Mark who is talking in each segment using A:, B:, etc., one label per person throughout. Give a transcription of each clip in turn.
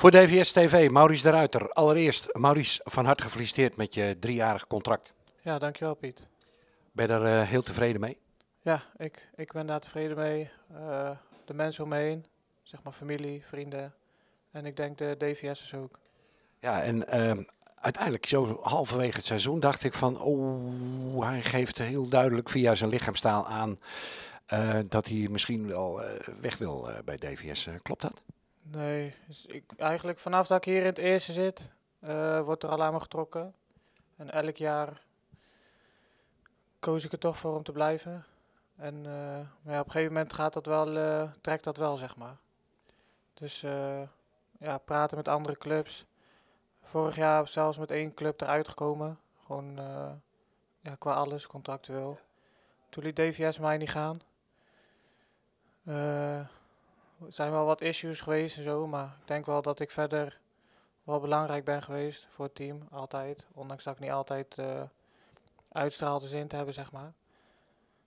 A: Voor DVS TV, Maurice de Ruiter. Allereerst, Maurice, van harte gefeliciteerd met je driejarig contract.
B: Ja, dankjewel Piet.
A: Ben je er uh, heel tevreden mee?
B: Ja, ik, ik ben daar tevreden mee. Uh, de mensen om me heen, zeg maar familie, vrienden. En ik denk de DVS'ers ook.
A: Ja, en uh, uiteindelijk zo halverwege het seizoen dacht ik van... Oh, hij geeft heel duidelijk via zijn lichaamstaal aan... Uh, dat hij misschien wel weg wil bij DVS. klopt dat?
B: Nee, dus ik, eigenlijk vanaf dat ik hier in het eerste zit, uh, wordt er al getrokken. En elk jaar koos ik er toch voor om te blijven. En uh, maar ja, op een gegeven moment gaat dat wel, uh, trekt dat wel, zeg maar. Dus ja, praten met andere clubs. Vorig jaar zelfs met één club eruit gekomen. Gewoon ja, qua alles, contractueel. Toen liet DVS mij niet gaan er zijn wel wat issues geweest en zo, maar ik denk wel dat ik verder wel belangrijk ben geweest voor het team, altijd. Ondanks dat ik niet altijd uh, uitstraalde zin te hebben, zeg maar.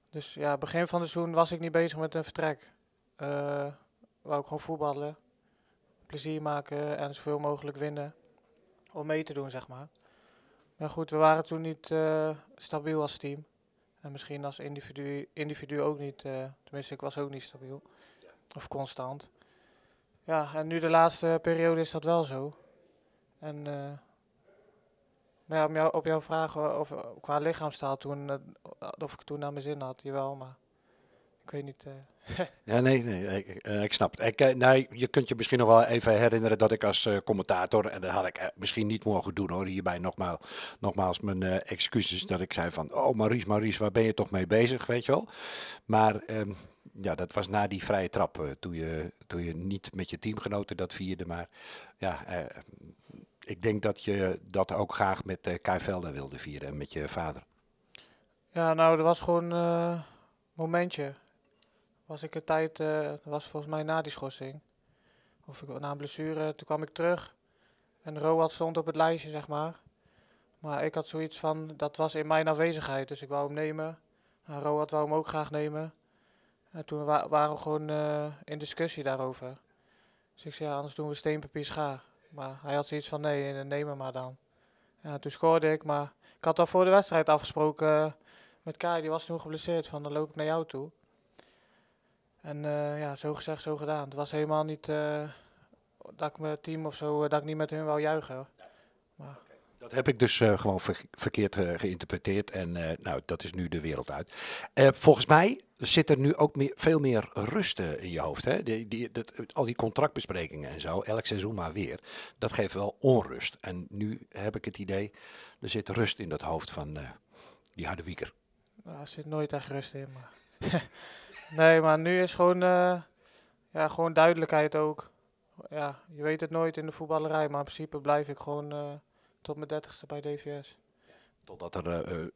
B: Dus ja, begin van het seizoen was ik niet bezig met een vertrek. Uh, wou ik gewoon voetballen, plezier maken en zoveel mogelijk winnen. Om mee te doen, zeg maar. Maar goed, we waren toen niet uh, stabiel als team. En misschien als individu, individu ook niet. Tenminste, ik was ook niet stabiel. Of constant. Ja, en nu de laatste periode is dat wel zo. En uh, ja, op, jou, op jouw vraag of, qua lichaamstaal toen, of ik toen naar mijn zin had, jawel, maar ik weet niet.
A: Ja, nee, nee, ik, ik snap het. Ik, nou, je kunt je misschien nog wel even herinneren dat ik als commentator, en dat had ik misschien niet mogen doen hoor, hierbij nogmaals, nogmaals mijn excuses, dat ik zei van, oh Maurice, Maurice, waar ben je toch mee bezig, weet je wel. Maar um, ja, dat was na die vrije trap. Uh, toen, je, toen je niet met je teamgenoten dat vierde. Maar ja, uh, ik denk dat je dat ook graag met uh, Kai Velder wilde vieren en met je vader.
B: Ja, nou, er was gewoon een momentje. Was ik een tijd, dat was volgens mij na die schorsing. Of ik, na een blessure, toen kwam ik terug. En Roald stond op het lijstje, zeg maar. Maar ik had zoiets van, dat was in mijn afwezigheid. Dus ik wou hem nemen. En Roald wou hem ook graag nemen. En toen wa waren we gewoon uh, in discussie daarover. Dus ik zei, ja, anders doen we steen, papier, schaar. Maar hij had zoiets van, nee, neem hem maar dan. Ja, toen scoorde ik, maar ik had al voor de wedstrijd afgesproken uh, met Kai, die was toen geblesseerd, van dan loop ik naar jou toe. En ja, zo gezegd, zo gedaan. Het was helemaal niet dat ik mijn team of zo, dat ik niet met hun wou juichen.
A: Dat heb ik dus uh, gewoon ver verkeerd uh, geïnterpreteerd en uh, nou, dat is nu de wereld uit. volgens mij zit er nu ook veel meer rust in je hoofd. Hè? Die, die, dat, al die contractbesprekingen en zo, elk seizoen maar weer, dat geeft wel onrust. En nu heb ik het idee, er zit rust in dat hoofd van die harde wieker.
B: Nou, er zit nooit echt rust in. Maar nee, maar nu is gewoon, ja, gewoon duidelijkheid ook. Ja, je weet het nooit in de voetballerij, maar in principe blijf ik gewoon tot mijn dertigste bij DVS.
A: Totdat er uh, uh,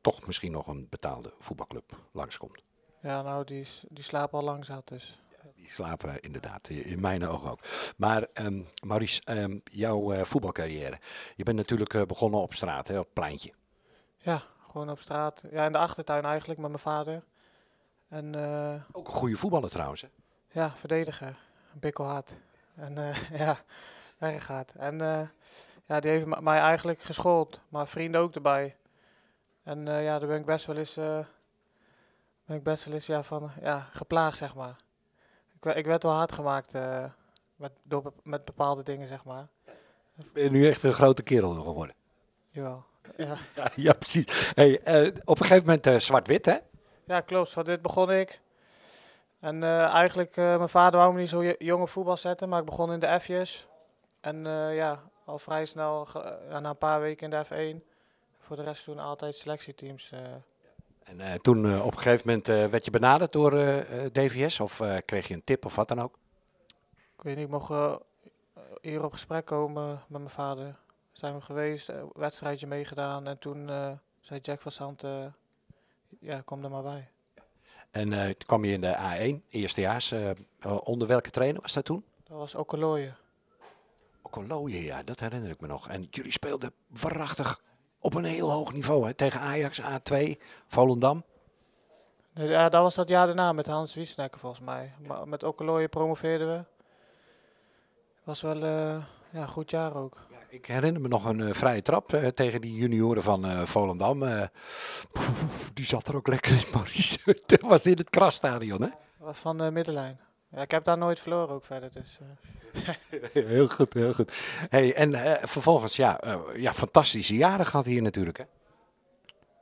A: toch misschien nog een betaalde voetbalclub langskomt.
B: Ja, nou, die, die slapen al lang zat dus.
A: Ja, die slapen inderdaad, in mijn ogen ook. Maar um, Maurice, um, jouw uh, voetbalcarrière. Je bent natuurlijk begonnen op straat, hè, op pleintje.
B: Ja, gewoon op straat. Ja, in de achtertuin eigenlijk met mijn vader. En,
A: ook een goede voetballer trouwens, hè?
B: Ja, verdediger. Bikkelhard. En ja, erg hard. En ja, die heeft mij eigenlijk geschoold, maar vrienden ook erbij. En uh, ja, daar ben ik best wel eens, uh, ben ik best wel eens ja, van, ja, geplaagd, zeg maar. Ik, ik werd wel hard gemaakt uh, met, door, met bepaalde dingen, zeg maar.
A: Ben je nu echt een grote kerel geworden?
B: Jawel. Ja,
A: ja, ja precies. Hey, op een gegeven moment zwart-wit, hè?
B: Ja, klopt. Zwart-wit begon ik. En eigenlijk, mijn vader wou me niet zo jong op voetbal zetten, maar ik begon in de F'jes. En ja, al vrij snel, uh, na een paar weken in de F1. Voor de rest toen altijd selectieteams. Uh.
A: En uh, toen op een gegeven moment werd je benaderd door DVS of kreeg je een tip of wat dan ook?
B: Ik weet niet, ik mocht hier op gesprek komen met mijn vader. Zijn we geweest, wedstrijdje meegedaan en toen zei Jack van Sant, ja kom er maar bij.
A: En toen kwam je in de A1, eerstejaars. onder welke trainer was dat toen?
B: Dat was Okolooien.
A: Okolooien, ja, dat herinner ik me nog. En jullie speelden waarachtig op een heel hoog niveau hè, tegen Ajax, A2, Volendam.
B: Nee, ja, dat was dat jaar daarna met Hans Wiesnekker volgens mij. Maar met Okolooien promoveerden we. Was wel eh, ja, een goed jaar ook.
A: Ik herinner me nog een eh, vrije trap eh, tegen die junioren van Volendam. Die zat er ook lekker in, Maurice. Dat was in het krasstadion, hè?
B: Was van de middenlijn. Ja, ik heb daar nooit verloren ook verder. Dus, eh.
A: Heel goed, heel goed. Hey, en eh, vervolgens, ja, eh, ja, fantastische jaren gehad hier natuurlijk, hè?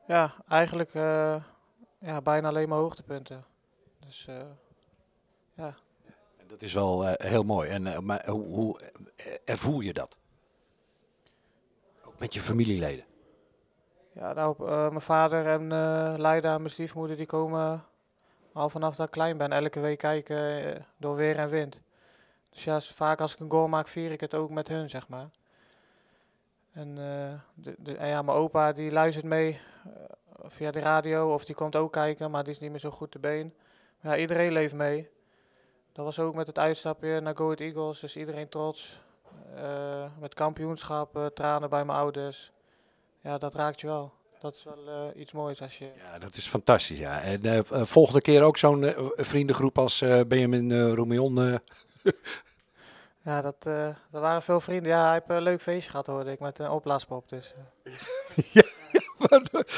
B: ja, eigenlijk ja, bijna alleen maar hoogtepunten. Dus ja,
A: Dat is wel heel mooi. En maar hoe, hoe ervoer je dat? Ook met je familieleden.
B: ja nou, mijn vader en Leida en mijn stiefmoeder die komen al vanaf dat ik klein ben elke week kijken eh, door weer en wind. Dus ja, vaak als ik een goal maak vier ik het ook met hun, zeg maar. En, eh, de, de, en ja, mijn opa die luistert mee eh, via de radio of die komt ook kijken, maar die is niet meer zo goed te been. Maar ja, iedereen leeft mee. Dat was ook met het uitstapje naar Go Eagles, dus iedereen trots. Eh, met kampioenschap, eh, tranen bij mijn ouders. Ja, dat raakt je wel. Dat is wel eh, iets moois als je...
A: Ja, dat is fantastisch, ja. En eh, v- volgende keer ook zo'n eh, vriendengroep als eh, Benjamin Roemion. eh.
B: Ja, dat, eh dat waren veel vrienden. Ja, hij heeft een leuk feestje gehad, hoorde ik, met een opblaaspop. Dus, eh.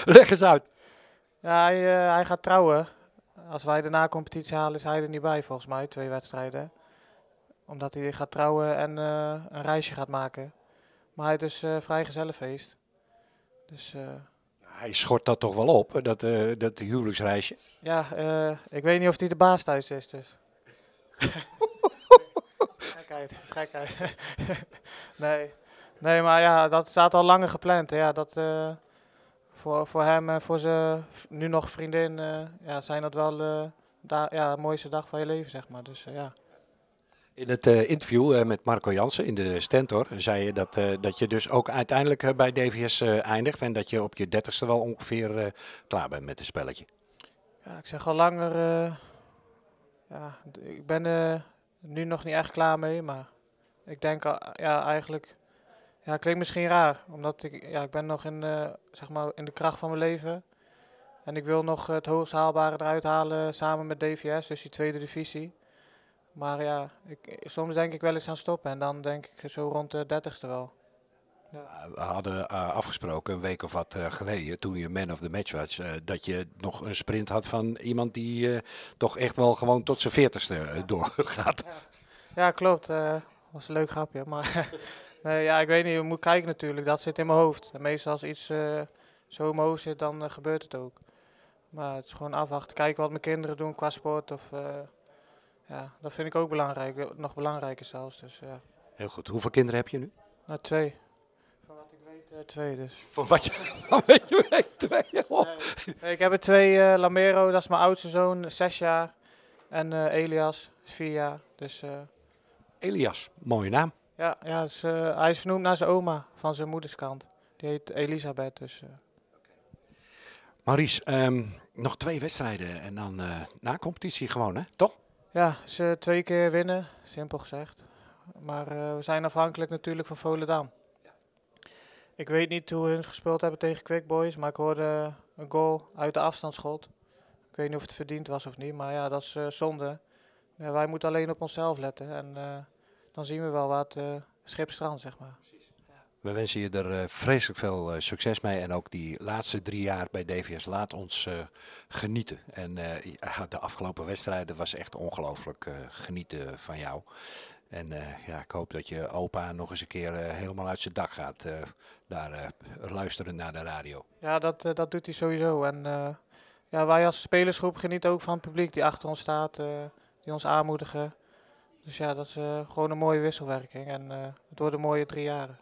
A: Leg eens uit.
B: Ja, hij, eh, hij gaat trouwen. Als wij de na-competitie halen, is hij er niet bij, volgens mij. Twee wedstrijden. Omdat hij gaat trouwen en eh, een reisje gaat maken. Maar hij dus eh vrijgezellenfeest. Dus eh,
A: Hij schort dat toch wel op, dat, eh, dat huwelijksreisje.
B: ja, eh, ik weet niet of hij de baas thuis is, dus. gekheid, gekheid. nee. nee, maar ja, dat staat al langer gepland. Ja, dat, eh, voor, voor hem en voor zijn nu nog vriendin ja, zijn dat wel eh, da ja, de mooiste dag van je leven, zeg maar. Dus ja.
A: In het eh, interview eh, met Marco Jansen in de Stentor zei je dat, eh, dat je dus ook uiteindelijk bij DVS eindigt. En dat je op je dertigste wel ongeveer klaar bent met het spelletje.
B: ja, ik zeg al langer, ja, ik ben er nu nog niet echt klaar mee, maar ik denk ja, eigenlijk, ja, klinkt misschien raar, omdat ik, ja, ik ben nog in, zeg maar in de kracht van mijn leven. En ik wil nog het hoogst haalbare eruit halen samen met DVS, dus die tweede divisie. Maar ja, ik, soms denk ik wel eens aan stoppen en dan denk ik zo rond de dertigste wel.
A: Uh, we hadden uh, afgesproken een week of wat uh, geleden, toen je man of the match was, dat je nog een sprint had van iemand die uh, toch echt wel gewoon tot zijn veertigste uh, doorgaat.
B: Ja, ja klopt. Uh, was een leuk grapje. Maar nee, ja, ik weet niet, je moet kijken natuurlijk. Dat zit in mijn hoofd. En meestal als iets uh, zo in mijn hoofd zit, dan gebeurt het ook. Maar het is gewoon afwachten. Kijken wat mijn kinderen doen qua sport. Of, ja, dat vind ik ook belangrijk. Nog belangrijker zelfs. Dus, ja.
A: Heel goed. Hoeveel kinderen heb je nu?
B: Nou, twee. Van wat ik weet, uh, twee dus.
A: Van wat je, van wat je weet, twee. Oh.
B: Nee, ik heb er twee. Uh, Lamero, dat is mijn oudste zoon, zes jaar. En uh, Elias, vier jaar. Dus,
A: Elias, mooie naam.
B: Ja, ja dus, hij is vernoemd naar zijn oma van zijn moederskant. Die heet Elisabeth. Dus.
A: Maurice, um, nog twee wedstrijden en dan na competitie gewoon, hè? Toch?
B: Ja, ze twee keer winnen, simpel gezegd. Maar uh, we zijn afhankelijk natuurlijk van Volendam. Ik weet niet hoe hun gespeeld hebben tegen Quick Boys, maar ik hoorde een goal uit de afstandsschot. Ik weet niet of het verdiend was of niet, maar ja, dat is uh, zonde. Ja, wij moeten alleen op onszelf letten en uh, dan zien we wel wat schip strandt, zeg maar.
A: We wensen je er uh, vreselijk veel uh, succes mee. En ook die laatste drie jaar bij DVS laat ons uh, genieten. En de afgelopen wedstrijden was echt ongelooflijk genieten van jou. En ja, ik hoop dat je opa nog eens een keer helemaal uit zijn dak gaat. daar luisteren naar de radio.
B: Ja, dat, dat doet hij sowieso. En ja, wij als spelersgroep genieten ook van het publiek die achter ons staat. die ons aanmoedigen. Dus ja, dat is gewoon een mooie wisselwerking. En het worden mooie drie jaren.